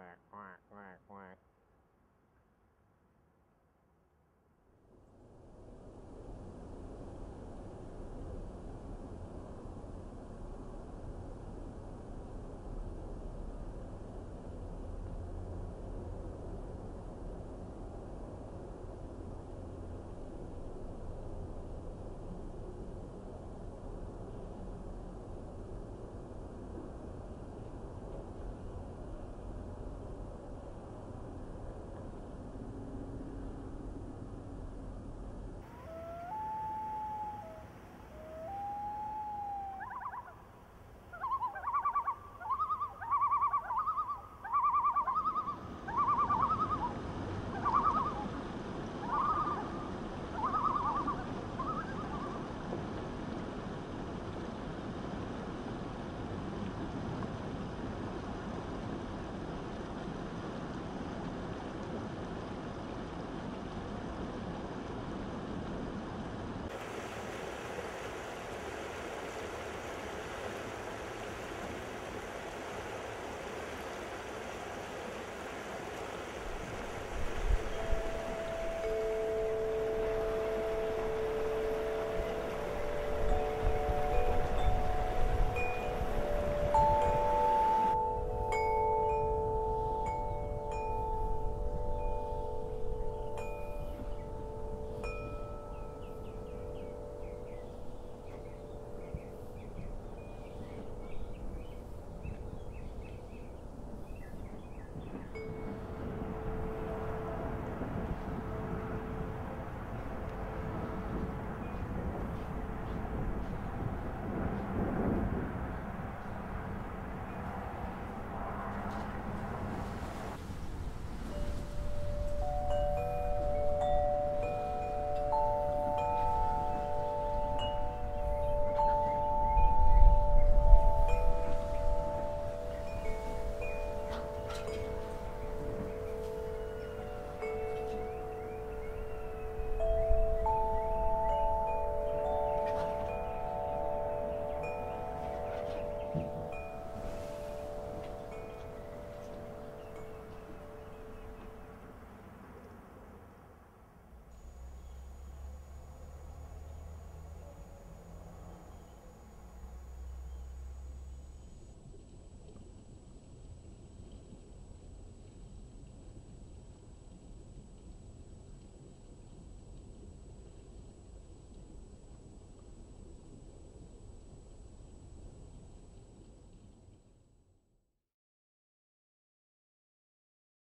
quack, quack.